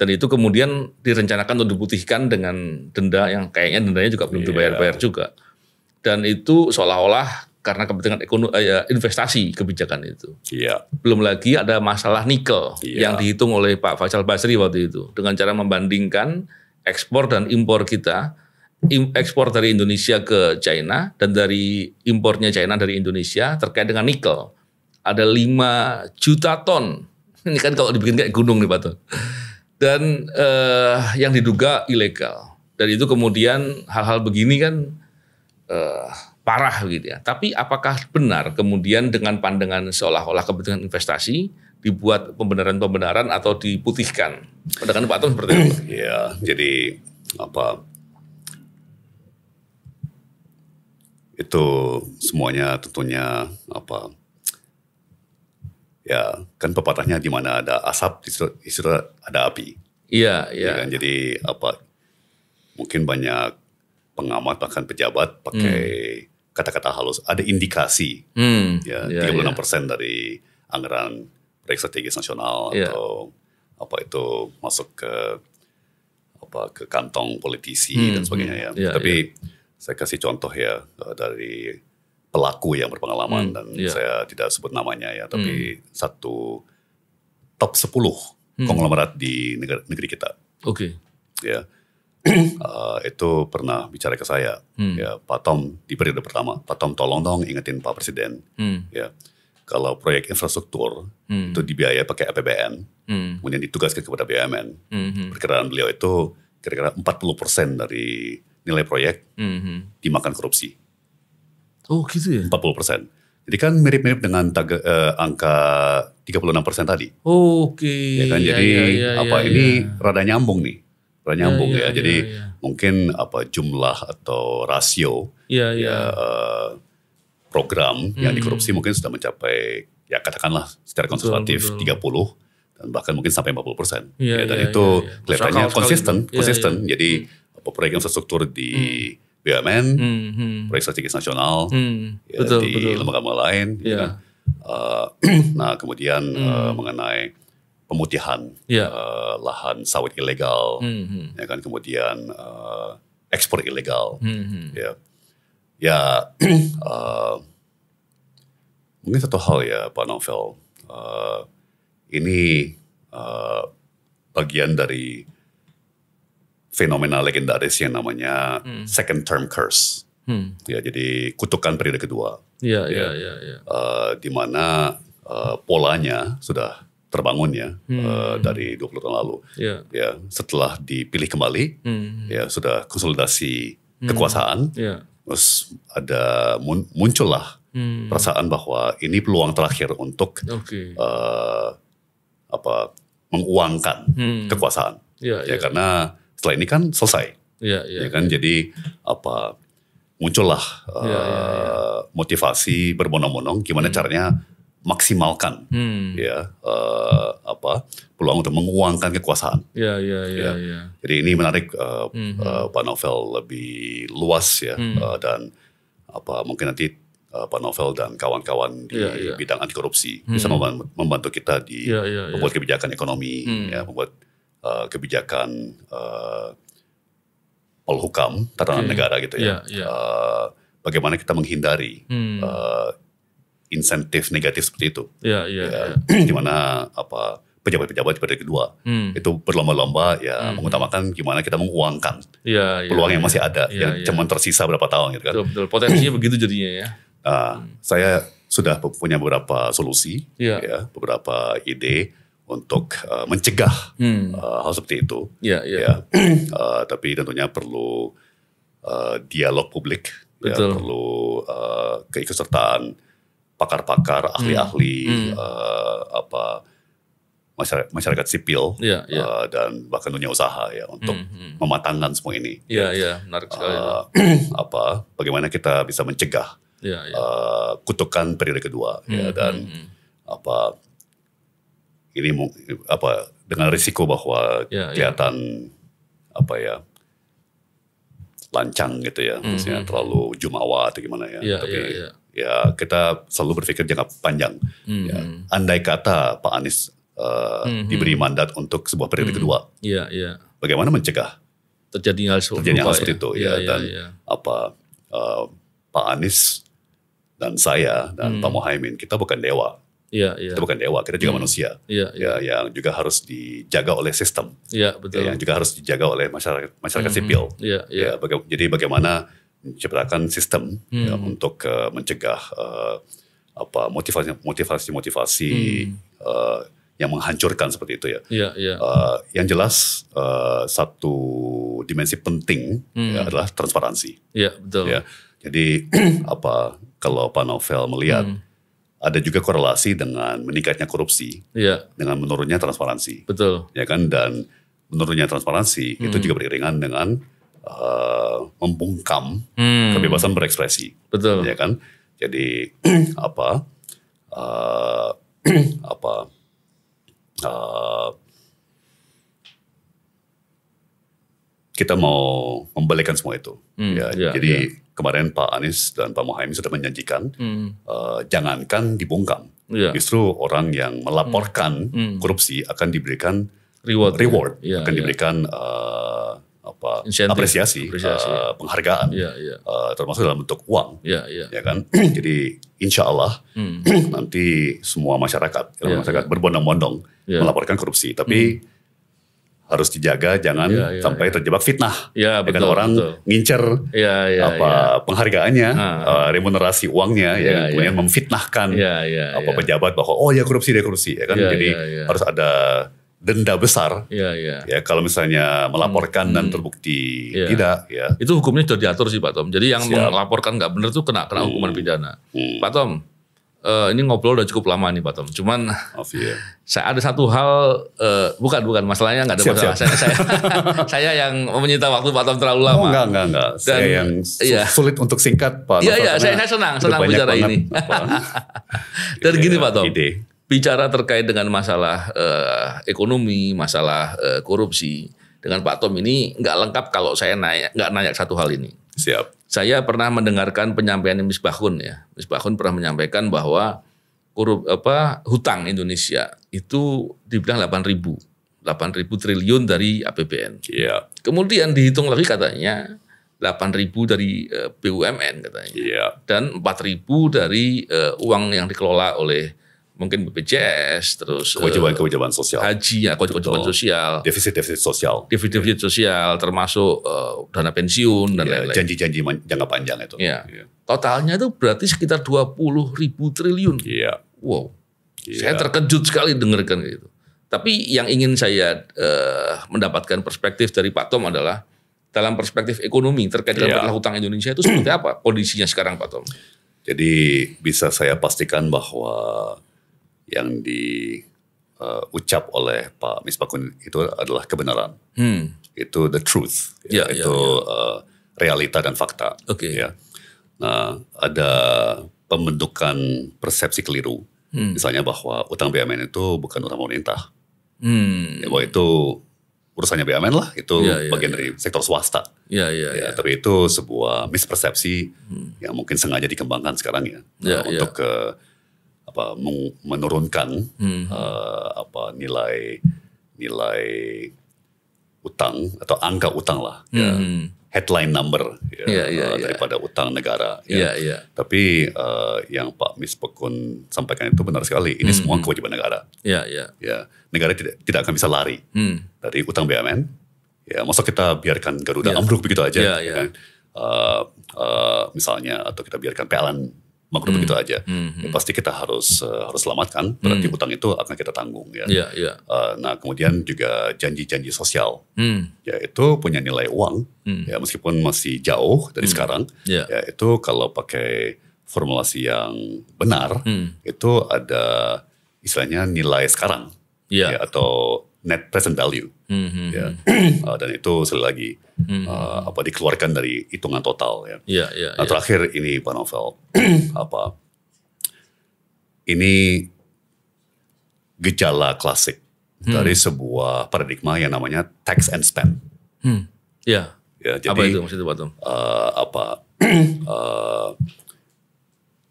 Dan itu kemudian direncanakan untuk diputihkan dengan denda yang kayaknya dendanya juga belum Iya. dibayar-bayar juga. Dan itu seolah-olah karena kepentingan ekonomi investasi kebijakan itu. Iya, Belum lagi ada masalah nikel Iya. yang dihitung oleh Pak Faisal Basri waktu itu dengan cara membandingkan ekspor dan impor kita, ekspor dari Indonesia ke China dan dari impornya China dari Indonesia terkait dengan nikel. Ada 5 juta ton. Ini kan kalau dibikin kayak gunung nih Pak Ton. Dan eh, yang diduga ilegal. Dan itu kemudian hal-hal begini kan eh, parah gitu ya. Tapi apakah benar kemudian dengan pandangan seolah-olah kepentingan investasi dibuat pembenaran-pembenaran atau diputihkan? Pandangan Pak Tom seperti apa? iya. Jadi apa? Itu semuanya tentunya apa? Ya, kan pepatahnya di mana ada asap, di situ- di situ ada api. Iya, ya iya. kan? Jadi apa mungkin banyak pengamat bahkan pejabat pakai kata-kata halus ada indikasi Hmm, ya iya, 36 persen dari anggaran proyek strategis nasional Iya. atau apa itu masuk ke apa ke kantong politisi Hmm, dan sebagainya ya. hmm, iya, Tapi saya kasih contoh ya eh, dari pelaku yang berpengalaman Hmm, dan iya. saya tidak sebut namanya ya, tapi satu top 10 Hmm. konglomerat di negara, negeri kita Oke. ya Eh, itu pernah bicara ke saya. Hmm. ya Pak Tom di periode pertama. Pak Tom tolong dong ingetin Pak Presiden. Hmm, ya kalau proyek infrastruktur Hmm. itu dibiayai pakai APBN hmm, kemudian ditugaskan kepada BUMN hmm, perkiraan beliau itu kira-kira 40% dari nilai proyek hmm, dimakan korupsi. Oh gitu ya? 40% jadi kan mirip-mirip dengan taga, eh, angka 36% tadi. Oke. ya kan? Iya, jadi iya, iya, apa iya, ini iya. rada nyambung nih Iya, ya. iya, Jadi iya, iya. mungkin apa jumlah atau rasio Iya, iya. ya eh, program yang Hmm. dikorupsi mungkin sudah mencapai ya katakanlah secara konservatif betul. 30 dan bahkan mungkin sampai 40 persen. Iya, ya, dan iya, itu iya, iya. kelihatannya konsisten, sekali. Konsisten. iya. Jadi apa proyek infrastruktur di BUMN, Hmm, hmm. proyek strategis nasional, Hmm, ya, betul, di betul. lembaga-lembaga lain. ya kan. Eh, nah kemudian eh, mengenai pemutihan Hmm. Iya. eh, lahan sawit ilegal, Hmm, hmm. ya kan kemudian eh, ekspor ilegal, Hmm, hmm. ya ya eh, mungkin satu hal ya Pak Novel eh, ini eh, bagian dari fenomena legendaris yang namanya second term curse Hmm. ya jadi kutukan periode kedua Iya, iya, iya, iya. eh, di mana eh, polanya sudah terbangun ya eh, dari 20 tahun lalu Iya. ya setelah dipilih kembali Hmm. ya sudah konsolidasi kekuasaan Iya. terus ada mun- muncullah Hmm. perasaan bahwa ini peluang terakhir untuk Oke. eh, apa menguangkan Hmm. kekuasaan Iya, ya iya. karena setelah ini kan selesai Iya, iya. ya kan jadi apa muncullah eh, Iya, iya, motivasi berbondong-bondong gimana caranya maksimalkan Hmm. ya eh, apa peluang untuk menguangkan kekuasaan Iya, iya, iya, Ya. iya. jadi ini menarik eh, Mhm. eh, Pak Novel lebih luas ya Hmm. eh, dan apa mungkin nanti eh, Pak Novel dan kawan-kawan di Iya, iya. bidang anti korupsi bisa memban- membantu kita di Iya, iya, iya. membuat kebijakan ekonomi Hmm. ya membuat eh, kebijakan eh, polhukam tatanan Oke. negara gitu ya Iya, iya. Eh, bagaimana kita menghindari Hmm. eh, insentif negatif seperti itu Iya, iya, ya iya. di mana apa pejabat-pejabat periode kedua Hmm. itu berlomba-lomba ya mengutamakan gimana kita menguangkan Iya, iya. peluang yang masih ada Iya, yang iya. cuma tersisa berapa tahun gitu kan. Betul, betul. Potensinya begitu jadinya ya. Nah, Saya sudah punya beberapa solusi, Iya. ya, beberapa ide untuk uh, mencegah Hmm. uh, hal seperti itu. Iya, iya. Ya, Uh, tapi tentunya perlu uh, dialog publik, ya, Betul. perlu uh, keikutsertaan pakar-pakar, ahli-ahli, uh, apa masyarakat, masyarakat sipil, Iya, iya. uh, dan bahkan dunia usaha ya untuk Hmm, hmm. mematangkan semua ini. Iya, iya. Menarik sekali. Uh, apa bagaimana kita bisa mencegah Iya, iya. uh, kutukan periode kedua ya Hmm, dan hmm, hmm. apa ini apa dengan risiko bahwa Ya, ya. kelihatan apa ya lancang gitu ya maksudnya terlalu jumawa atau gimana ya Iya, tapi iya, iya. Ya kita selalu berpikir jangka panjang Hmm, ya hmm. andai kata Pak Anies uh, Hmm, diberi mandat untuk sebuah periode kedua Iya, iya. bagaimana mencegah Terjadi hal hal ya. seperti itu ya iya, dan iya. apa uh, Pak Anies dan saya dan Hmm. Pak Mohaimin kita bukan dewa Iya, iya. kita bukan dewa kita juga manusia Iya, iya. ya yang juga harus dijaga oleh sistem Iya, ya, betul. yang juga harus dijaga oleh masyarakat masyarakat Mhm. sipil Iya, iya. ya baga- jadi bagaimana menciptakan sistem ya, Hmm. untuk uh, mencegah uh, apa motivasi motivasi motivasi Hmm. uh, yang menghancurkan seperti itu ya Iya, iya. Uh, yang jelas uh, satu dimensi penting Hmm. ya, adalah transparansi Iya, betul. ya jadi apa kalau Pak Novel melihat Hmm. ada juga korelasi dengan meningkatnya korupsi Iya, dengan menurunnya transparansi betul. ya kan dan menurunnya transparansi itu Hmm. juga beriringan dengan uh, membungkam Hmm. kebebasan berekspresi Betul. ya kan jadi apa uh, apa uh, kita mau membalikkan semua itu Hmm, ya iya, jadi kemarin Pak Anies dan Pak Mohaimin sudah menjanjikan Hmm. uh, jangankan dibungkam Iya. justru orang yang melaporkan Hmm. korupsi akan diberikan Reward. reward Iya, akan iya. diberikan uh, apa Insentif, apresiasi, apresiasi. uh, penghargaan Iya, iya. uh, termasuk dalam bentuk uang Iya, iya. ya kan jadi insya Allah Hmm. nanti semua masyarakat Iya, masyarakat berbondong-bondong Iya. melaporkan korupsi tapi harus dijaga jangan Iya, iya, sampai terjebak fitnah Iya, ya kan betul, orang betul. ngincer Iya, iya, apa penghargaannya Ah. uh, remunerasi uangnya ya Iya, kan? kemudian iya. memfitnahkan Iya, iya. apa iya. pejabat bahwa oh ya korupsi dia korupsi ya kan Iya, jadi iya, iya. harus ada denda besar Iya, iya. ya kalau misalnya melaporkan dan Hmm. terbukti Iya. tidak ya Itu hukumnya sudah diatur sih Pak Tom. Jadi yang Siap. melaporkan nggak benar tuh kena kena hukuman pidana. Hmm. Pak Tom, eh, ini ngobrol udah cukup lama nih Pak Tom. Cuman Maaf ya. saya ada satu hal eh, bukan bukan masalahnya nggak ada Siap, masalah. siap. Saya, saya saya yang menyita waktu Pak Tom terlalu lama. Oh enggak, enggak, enggak. saya Dan- yang su- iya. sulit untuk singkat Pak. Iya, iya, saya- saya senang, senang bicara banget, ini. Dan gini ide- Pak Tom, Ide. Bicara terkait dengan masalah eh, ekonomi, masalah eh, korupsi, dengan Pak Tom ini nggak lengkap kalau saya nanya nggak nanya satu hal ini. Siap. Saya pernah mendengarkan penyampaian Misbahun ya. Misbahun pernah menyampaikan bahwa korup apa hutang Indonesia itu dibilang 8 ribu. 8 ribu triliun dari APBN. Iya. Kemudian dihitung lagi katanya 8 ribu dari eh, BUMN katanya. Iya. Dan 4 ribu dari eh, uang yang dikelola oleh mungkin BPJS, terus eh, Kewajiban-kewajiban sosial. haji, ya, kewajiban Betul. sosial, Defisit-defisit sosial. dividen sosial, termasuk eh, dana pensiun dan Ya, lain-lain. janji-janji man- jangka panjang itu. Ya. Iya. Totalnya itu berarti sekitar 20 ribu triliun. Iya. Wow. Iya. Saya terkejut sekali dengarkan itu. Tapi yang ingin saya eh, mendapatkan perspektif dari Pak Tom adalah dalam perspektif ekonomi terkait dengan Iya. masalah hutang Indonesia itu seperti apa kondisinya sekarang Pak Tom? Jadi bisa saya pastikan bahwa yang diucap oleh Pak Misbakun itu adalah kebenaran. Hmm. Itu the truth. Ya, Ya, ya, itu uh, realita dan fakta. Oke. Ya. Nah, ada pembentukan persepsi keliru. Hmm. Misalnya bahwa utang BUMN itu bukan utang pemerintah. Hmm. Ya, bahwa itu urusannya BUMN lah, itu Ya, ya, bagian ya. dari sektor swasta. Ya, ya, Ya, ya. tapi itu sebuah mispersepsi yang mungkin sengaja dikembangkan sekarang ya, Ya, uh, ya. untuk ke apa menurunkan Hmm. uh, apa nilai nilai utang atau angka utang lah, ya. Hmm. headline number ya, Ya, ya, uh, ya. daripada utang negara. Ya, Ya. ya. Tapi uh, yang Pak Mispekun sampaikan itu benar sekali. Ini Hmm, semua kewajiban negara. Ya, ya. Ya, negara tidak tidak akan bisa lari Hmm. dari utang BUMN. Ya, masa kita biarkan Garuda Ya. ambruk begitu aja, Ya, ya ya. kan? Uh, uh, misalnya atau kita biarkan PLN bangkrut begitu aja. Hmm. Ya, pasti kita harus uh, harus selamatkan. Berarti utang itu akan kita tanggung. Ya. Ya, ya. Uh, nah, kemudian juga janji-janji sosial, Hmm. ya itu punya nilai uang. Hmm. Ya, meskipun masih jauh dari sekarang, Ya. ya itu kalau pakai formulasi yang benar, Hmm. itu ada istilahnya nilai sekarang, Ya. ya, atau net present value. Hmm. hmm, ya hmm. Uh, dan itu sekali lagi uh, apa dikeluarkan dari hitungan total ya. Ya, ya, Nah, ya. terakhir ini Pak Novel apa ini gejala klasik dari sebuah paradigma yang namanya tax and spend. Hmm. Ya. Ya, jadi Apa itu maksudnya Pak Tom? uh, apa uh,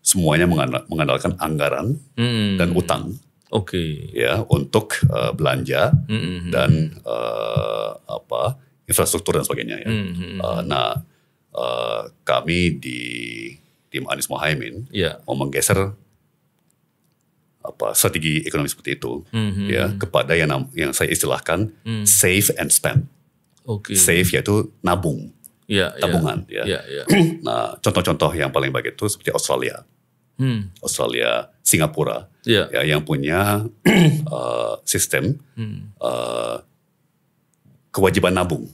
semuanya mengandal- mengandalkan anggaran Hmm. dan utang Oke. ya untuk uh, belanja Hmm, hmm, dan uh, apa infrastruktur dan sebagainya ya. Hmm, hmm, Uh, nah, uh, kami di tim Anies Mohaimin Ya. mau menggeser apa strategi ekonomi seperti itu Hmm, hmm, ya kepada yang yang saya istilahkan Hmm. save and spend. Oke. Save yaitu nabung, Ya, ya. tabungan ya. Ya, ya. Nah, contoh-contoh yang paling baik itu seperti Australia, Hmm. Australia, Singapura Ya. ya yang punya uh, sistem Hmm. uh, kewajiban nabung.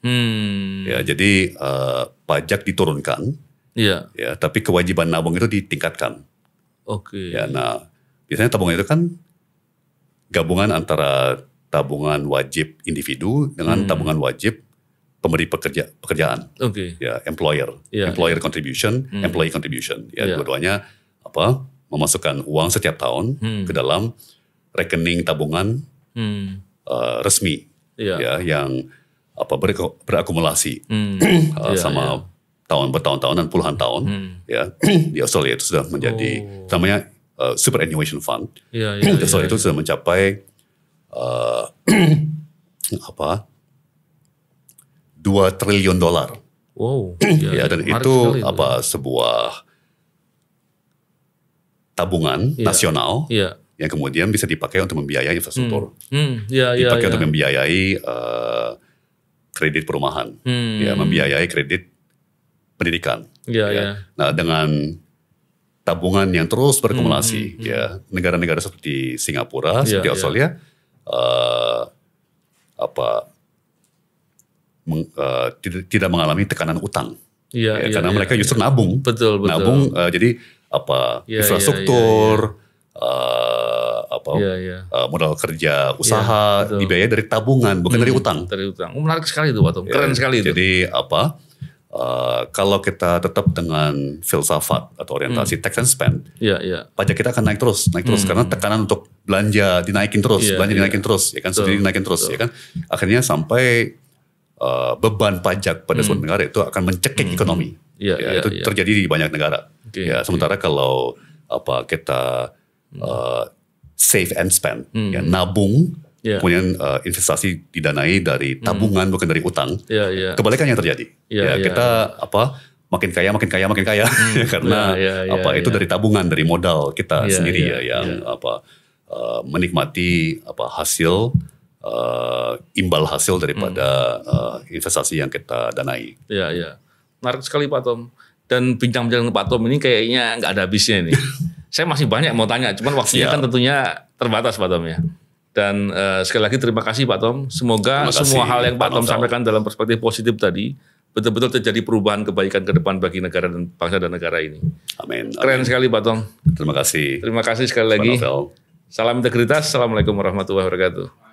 Hmm. Ya, jadi uh, pajak diturunkan, Ya. ya, tapi kewajiban nabung itu ditingkatkan. Oke. Ya, nah biasanya tabungan itu kan gabungan antara tabungan wajib individu dengan Hmm. tabungan wajib pemberi pekerja pekerjaan, Oke. ya, employer, Ya, employer contribution, Hmm. employee contribution, ya, Ya. dua-duanya apa memasukkan uang setiap tahun Hmm. ke dalam rekening tabungan Hmm. uh, resmi, Ya. ya, yang apa ber- berakumulasi Hmm. uh, Ya, sama ya. tahun bertahun-tahun dan puluhan tahun Hmm. ya di Australia itu sudah menjadi Oh. namanya uh, superannuation fund Ya, di ya, Australia ya, itu ya. sudah mencapai uh, apa dua triliun dolar Wow. ya, dan itu sekali apa sebuah tabungan Iya. nasional Iya. yang kemudian bisa dipakai untuk membiayai infrastruktur Hmm. Ya, ya, dipakai ya. untuk membiayai uh, kredit perumahan Hmm. ya membiayai kredit pendidikan Ya, ya. ya. Nah, dengan tabungan yang terus berkumulasi, Hmm, ya negara-negara seperti Singapura, Iya, seperti iya. Australia, eh, apa meng- eh, tidak, tidak mengalami tekanan utang, Iya, ya, iya, karena iya, mereka iya. justru nabung, Betul, betul. nabung. eh, jadi apa Iya, infrastruktur, eh, apa Iya, iya. eh, modal kerja, usaha betul. dibiayai dari tabungan bukan dari utang. Dari utang. Oh, menarik sekali itu Pak Tom. Keren sekali itu. Ya, Jadi apa? eh, kalau kita tetap dengan filsafat atau orientasi Hmm. tax and spend, Iya, iya. pajak kita akan naik terus, naik terus karena tekanan untuk belanja dinaikin terus, Hmm. Iya, belanja iya. dinaikin terus, ya kan, subsidi dinaikin terus, ya kan. Akhirnya sampai uh, beban pajak pada suatu negara itu akan mencekik ekonomi. Hmm. Iya, ya, iya, itu iya. terjadi di banyak negara. Oke, ya, oke. sementara kalau apa kita uh, save and spend, ya nabung, Hmm. Iya. kemudian uh, investasi didanai dari tabungan bukan dari utang, Iya, iya. kebalikannya terjadi. Iya, ya, iya, kita apa makin kaya makin kaya makin kaya karena iya, iya, apa itu iya. dari tabungan dari modal kita sendiri ya yang apa uh, menikmati apa hasil uh, imbal hasil daripada uh, investasi yang kita danai. Iya, iya. Menarik sekali Pak Tom. Dan bincang-bincang dengan Pak Tom ini kayaknya nggak ada habisnya ini. Saya masih banyak mau tanya, cuman waktunya Siap. kan tentunya terbatas Pak Tom ya. Dan eh, sekali lagi terima kasih Pak Tom. Semoga kasih, semua hal yang Pak Pak Tom sampaikan dalam perspektif positif tadi betul-betul terjadi perubahan kebaikan ke depan bagi negara dan bangsa dan negara ini. Amin. Keren sekali Pak Tom. Terima kasih. Terima kasih sekali lagi. Salam integritas. Assalamualaikum warahmatullahi wabarakatuh.